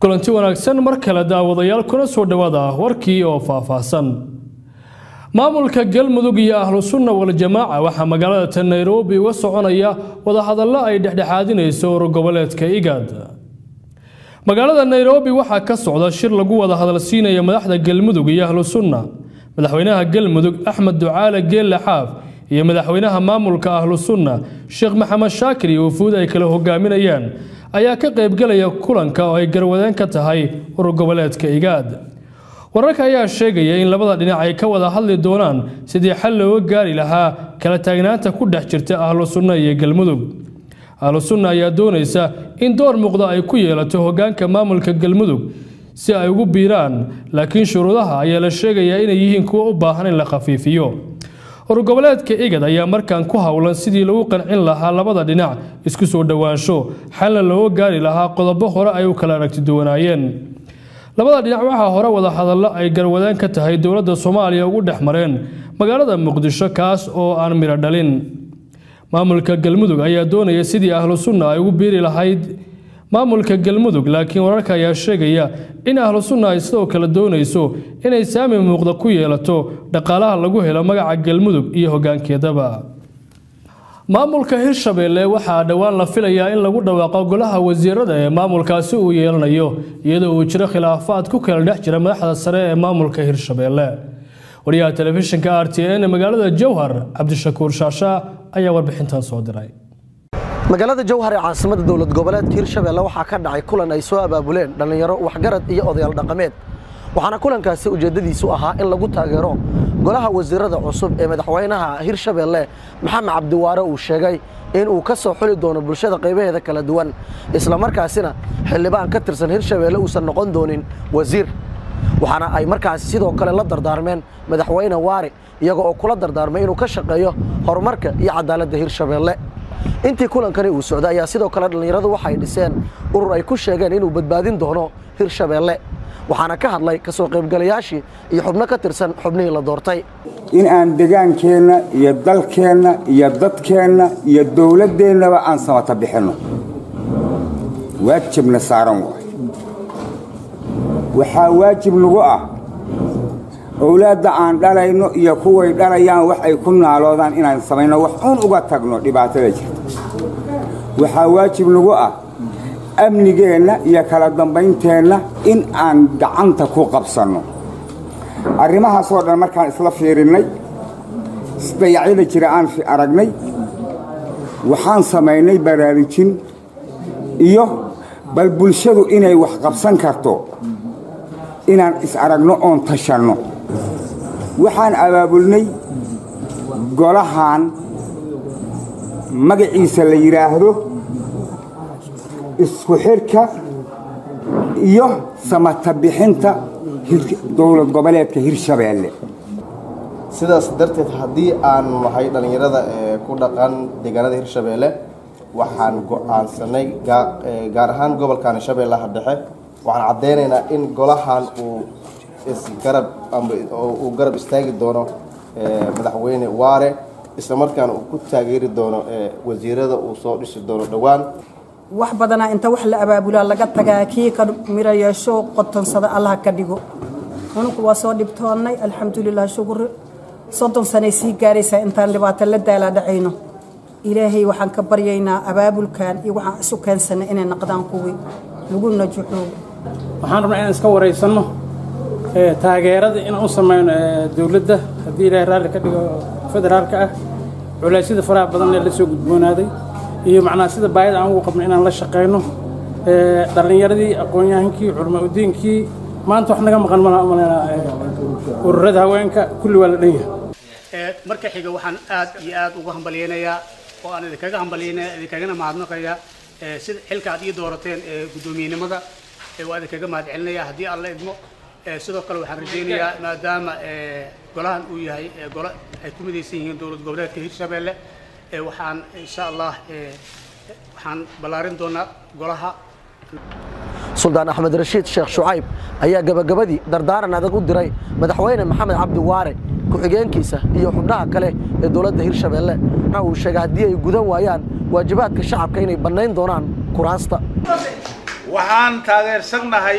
kulanti wanaagsan mar kale daawadayaal kuna soo dhowaada warkii oo faahfaahsan. Maamulka galmudug iyo ahlu sunna waljamaaca waxaa magaalada ta nairobi uga soconaya wadahadallo ay dhexdhexaadinayso urgoboleedka igaad magaalada nairobi waxaa ka socda shir lagu wada hadalsiinaya madaxda galmudug iyo ahlu sunna madaxweynaha galmudug axmed ducaale geelle xaaf iyo madaxweynaha maamulka ahlu sunna sheekh maxamed shaakir iyo wafuud ay kala hogaaminayaan ayaa ka qaybgalaya kulanka oo ay garwadeen ka tahay urgoboleedka igaad wararka ayaa sheegaya in labada dhinac ay ka wada hadli doonaan sidii xal looga gaari lahaa kala taagnaanta ku dhex jirta ahlu sunna iyo galmudug. Ahlu sunna ayaa doonaysa in door muuqda ay ku yeelato hogaanka maamulka galmudug si ay ugu biiraan laakiin shuruudaha ayaa la sheegayaa inay yihiin kuwo u baahan in la khafiifiyo urgoboleedka igad ayaa markaan ku howlan sidii lagu qancin lahaa labada dhinac isku soo dhowaansho xalna looga gaari lahaa qodobo hore ay u kala aragti duwanaayeen labada dhinac waxaa hore wada hadallo ay garwadeen ka tahay dowladda soomaaliya ugu dhex mareen magaalada muqdisho kaas oo aan midho dhalin. Maamulka galmudug ayaa doonaya sidii ahlu sunna ay ugu biiri lahayd maamulka galmudug laakiin wararka ayaa sheegaya in ahlu sunna ay sidoo kale doonayso inay saami muuqda ku yeelato dhaqaalaha lagu helo magaca galmudug iyo hogaankeedaba. Maamulka hirshabeelle waxaa dhowaan la filayaa in lagu dhawaaqo golaha wasiirada ee maamulkaasi uu yeelanayo iyadoo uu jiro khilaafaad ku kala dhex jira madaxda sare ee maamulka hirshabeelle. Wariyaha telefishinka r t n magaalada jowhar cabdishakuur shaasha ayaa warbixintan soo diray magaalada jowhar ee caasimada dowlad goboleedka hirshabeelle waxaa ka dhacay kulan ay soo abaabuleen dhallinyaro waxgarad iyo odayaal dhaqameed. Waxaana kulankaasi ujeeddadiisu ahaa in lagu taageero golaha wasiirada cusub ee madaxweynaha hirshabeelle maxamed cabdiwaare uu sheegay in uu ka soo xuli doono bulshada qaybaheeda kala duwan islamarkaasina xildhibaan ka tirsan hirshabeelle uusan noqon doonin wasiir. Waxaana ay markaasi sidoo kale la dardaarmeen madaxweyne waare iyaga oo kula dardaarmay inuu ka shaqeeyo horumarka iyo cadaaladda hirshabeelle intii kulankani uu socday ayaa sidoo kale dhallinyaradu waxay dhiseen urur ay ku sheegeen inuu badbaadin doono hirshabeelle waxaana ka hadlay ka soo qaybgalayaashii iyo xubno ka tirsan xubnihii la doortay. In aan degaankeenna iyo dalkeenna iyo dadkeenna iyo dowladdeennaba aan samata bixinno. Waajibna saaran waay. Waxaa waajib nagu ah owlaadda aan dhalayno iyo kuway dhalayaan wax ay ku naaloodaan inaan samayno wax uun uga tagno dhibaatada jirta. Waxaa waajib nagu ah amnigeenna iyo kala dambaynteenna in aan gacanta ku qabsanno. Arrimahaasoo dhan markaan isla fiirinnay isdayacyada jira aan aragnay waxaan samaynay baraarujin iyo bal bulshadu inay wax qabsan karto inaan is aragno oon tashanno waxaan abaabulnay golahan magaciisa la yidhaahdo isku xidhka iyo samata bixinta dowlad goboleedka hirshabeelle sidaas darteed haddii aan nahay dhallinyarada ee ku dhaqan deegaanada hirshabeelle waxaan go'aansanay gaar ahaan gobolkan shabeellaha dhexe waxaan caddeynaynaa in golahan uu isgarab uu garab istaagi doono madaxweyne waare islamarkaana uu ku taageeri doono wasiirada uu soo dhisi doono dhowaan. Wax badanaa inta wax la abaabulaa laga tagaa kii ka miro yeesho qotonsada allaha ka dhigo. Ununku waa soo dhibtoonnay alxamdulilah shukuri soddon sanay sii gaaraysaa intaan dhibaato la daalaa dhacayno. Ilaahay waxaan ka baryaynaa abaabulkan iyo waxaan isu keensanay inay naqdaan kuwii lagu najuxo waxaan rabnaa inaan iska waraysanno taageerada inaan u samayno dowladda haddii ilaahay raalli ka dhigo federaalka ah culeysyada faraha badan ee la soo gudboonaaday. Iyo macnaha sida baayada aan ugu qabno inaan la shaqayno dhallinyaradii aqoon-yahankii culamo-udiinkii maanta wax naga maqan mana umaleynaa ururada haweenka kulli waa la dhan yahay. Marka xiga waxaan aad iyo aad ugu hambalyeynayaa oo aan idinkaga hambalyeynaya idinkagana mahadnaqayaa sida xilka aad ii doorateen ee guddoomiyenimada waa idinkaga mahad celinaya haddii aan la idmo sidoo kale waxaan rajaynayaa maadaama golahan uu yahay golo ay ku midaysan yihiin dowlad goboleedka hirshabeelle waxaan insha allah waxaan ballaarin doonaa golaha. Suldaan axmed rashiid sheekh shucayb ayaa gabagabadii dardaaran adag u diray madaxweyne maxamed cabdi waare ku-xigeenkiisa iyo xubnaha kale ee dowladda hirshabeelle na uu sheegay haddii ay gudan waayaan waajibaadka shacabka inay bannayn doonaan kuraasta. Waxaan taageersannahay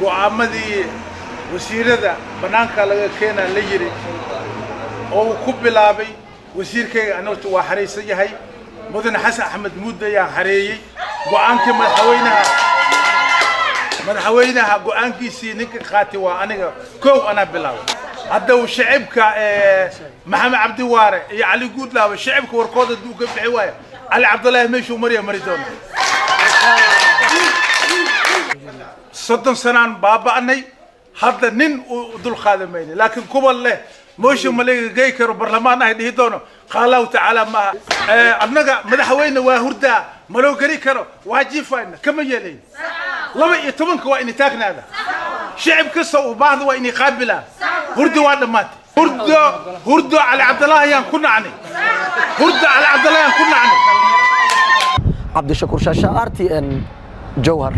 go'aamadii wasiirada bannaanka laga keenaa la yidhi oo uu ku bilaabay wasiirkayga. Anagtu waa xaraysan yahay. Mudane xasan axmed muudde ayaan xareeyey go'aankii madaxweynaha. Madaxweynaha go'aankiisii ninka qaatay waa aniga. Kow anaa bilaabay. Hadda uu shacibka maxamed cabdi waare iyo cali guudlaaba shacibka warkooda duu ka bixi waaya cali cabdulaahi meeshuu mariya mari doona soddon sanaan baaba'nay hadda nin uu dulqaada mayne laakiin kuwa leh mooshin malaga gey karo barlamaan ahay dhihi doono. Qaalahu tacaala maaha annaga madaxweyne waa hurdaa maloo geli karo? Waa jiifayna kama yeelayn. Laba iyo tobanka waa ini taagnaada. Shicib kasta uu baahda waa ini qaabilaa hurdi waa dhammaatay. Hurdo hurdo cali cabdallah ayaan ku nacnay. Hurdo cali cabdallah ayaan ku nacnay. Cabdishakuur shaasha r t n jowhar